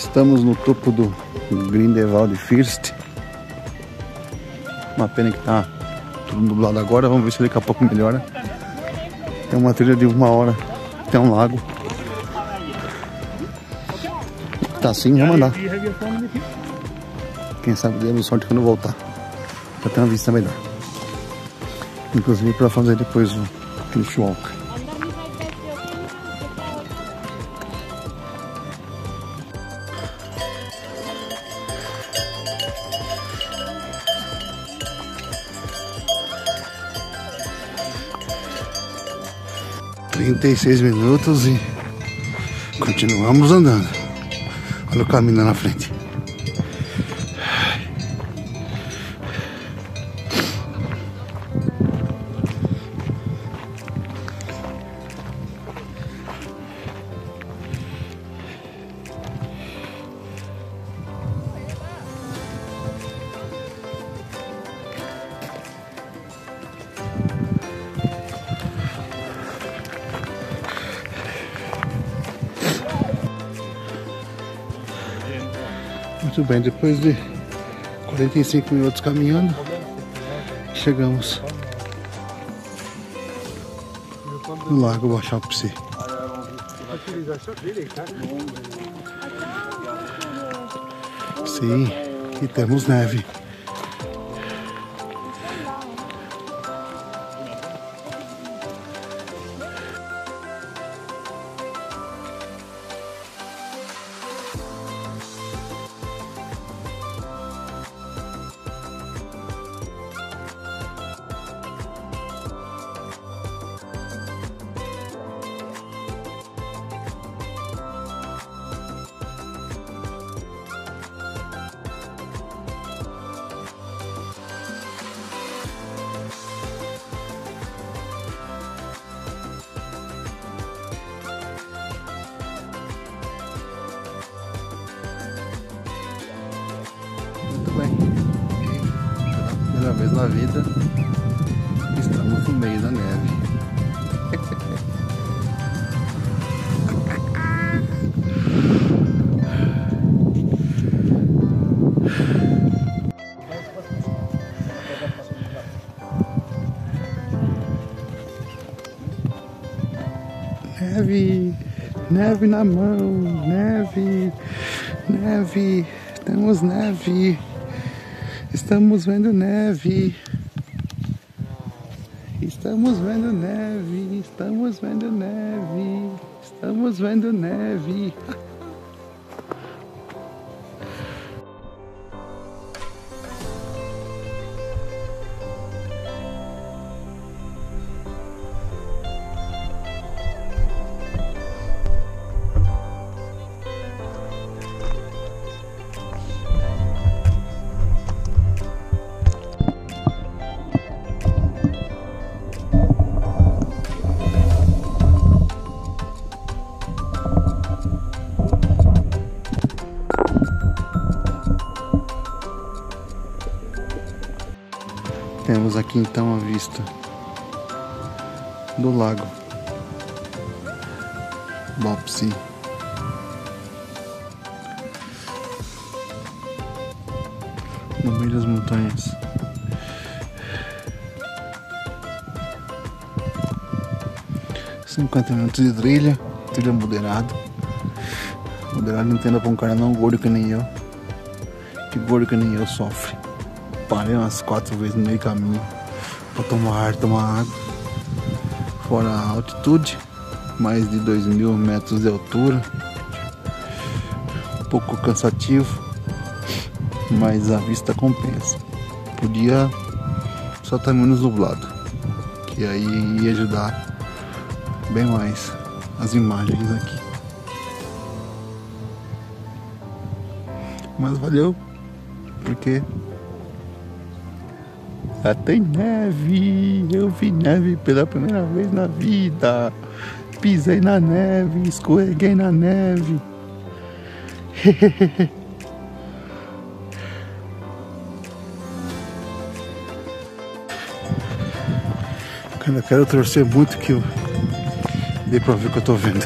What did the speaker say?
Estamos no topo do Grindelwald First. Uma pena que tá tudo nublado agora. Vamos ver se daqui a pouco melhora. É uma trilha de uma hora até um lago. Tá assim, vamos andar. Quem sabe demos sorte quando voltar. Pra ter uma vista melhor. Inclusive para fazer depois o Cliff. Trinta e seis minutos e continuamos andando. Olha o caminho na frente. Muito bem, depois de 45 minutos caminhando, chegamos no Lago Bachapsi. Sim, e temos neve. Vez na vida, estamos no meio da neve. Neve, neve na mão, neve, neve, temos neve, estamos vendo neve, estamos vendo neve, estamos vendo neve, estamos vendo neve. Temos aqui então a vista do lago Bopsi. No meio das montanhas. Cinquenta minutos de trilha, trilha moderada. Moderado entenda pra um cara não gordo que nem eu. Que gordo que nem eu sofre parei umas quatro vezes no meio caminho para tomar ar, tomar água. Fora a altitude, mais de 2 mil metros de altura. Um pouco cansativo, mas a vista compensa. Podia só estar menos nublado, que aí ia ajudar bem mais as imagens aqui. Mas valeu, porque ah, tem neve, eu vi neve pela primeira vez na vida. Pisei na neve, escorreguei na neve. eu quero torcer muito que eu dê pra ver o que eu tô vendo.